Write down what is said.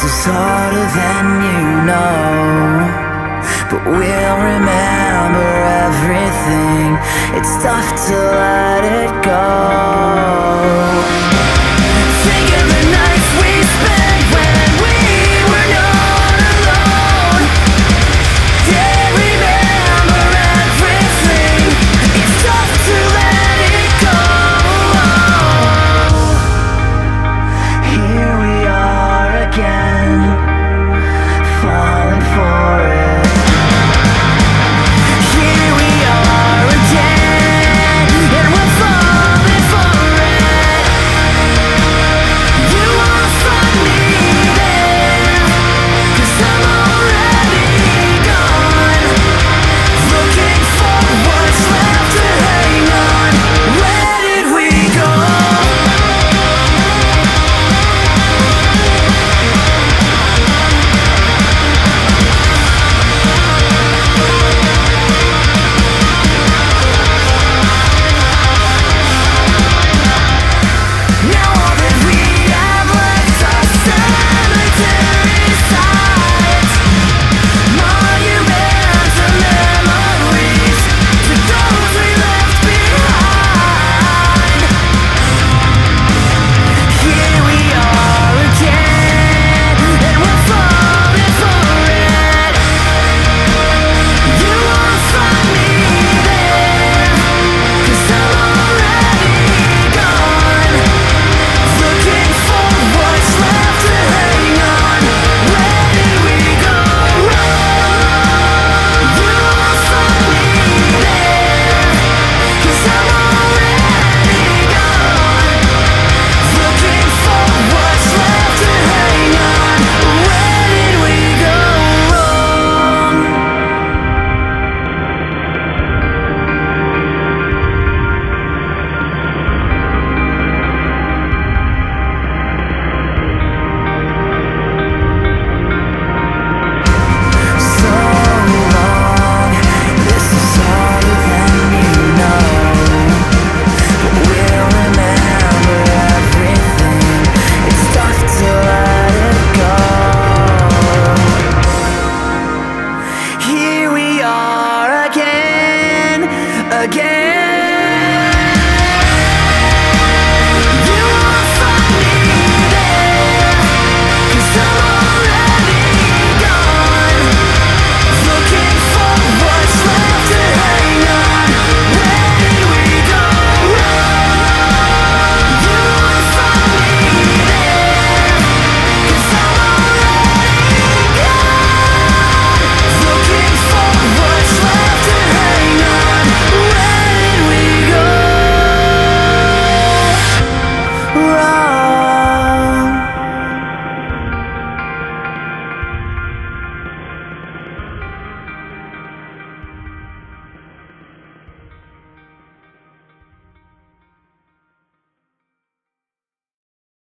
It's is harder than you know But we'll remember everything. It's tough to let it go.